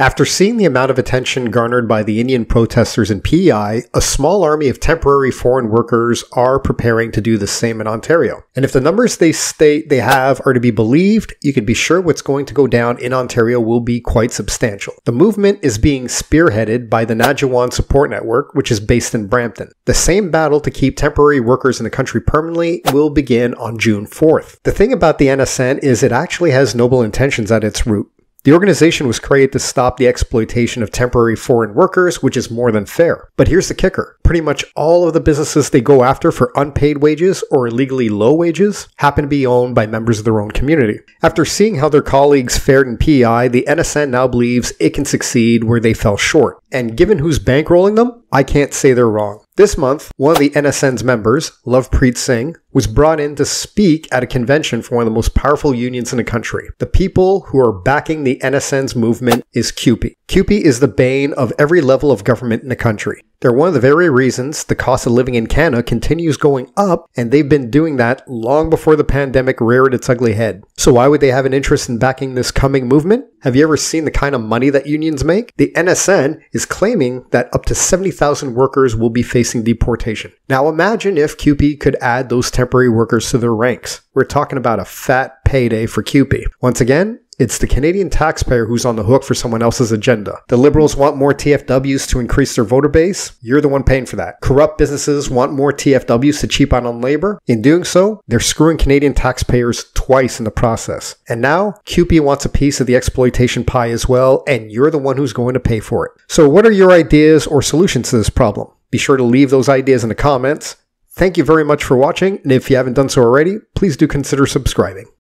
After seeing the amount of attention garnered by the Indian protesters in PEI, a small army of temporary foreign workers are preparing to do the same in Ontario. And if the numbers they state they have are to be believed, you can be sure what's going to go down in Ontario will be quite substantial. The movement is being spearheaded by the Naujawan Support Network, which is based in Brampton. The same battle to keep temporary workers in the country permanently will begin on June 4th. The thing about the NSN is it actually has noble intentions at its root. The organization was created to stop the exploitation of temporary foreign workers, which is more than fair. But here's the kicker. Pretty much all of the businesses they go after for unpaid wages or illegally low wages happen to be owned by members of their own community. After seeing how their colleagues fared in PEI, the NSN now believes it can succeed where they fell short. And given who's bankrolling them, I can't say they're wrong. This month, one of the NSN's members, Lovepreet Singh, was brought in to speak at a convention for one of the most powerful unions in the country. The people who are backing the NSN's movement is CUPE. CUPE is the bane of every level of government in the country. They're one of the very reasons the cost of living in Canada continues going up, and they've been doing that long before the pandemic reared its ugly head. So, why would they have an interest in backing this coming movement? Have you ever seen the kind of money that unions make? The NSN is claiming that up to 70,000 workers will be facing deportation. Now, imagine if CUPE could add those temporary workers to their ranks. We're talking about a fat payday for CUPE. Once again, it's the Canadian taxpayer who's on the hook for someone else's agenda. The Liberals want more TFWs to increase their voter base. You're the one paying for that. Corrupt businesses want more TFWs to cheap out on labor. In doing so, they're screwing Canadian taxpayers twice in the process. And now, CUPE wants a piece of the exploitation pie as well, and you're the one who's going to pay for it. So, what are your ideas or solutions to this problem? Be sure to leave those ideas in the comments. Thank you very much for watching, and if you haven't done so already, please do consider subscribing.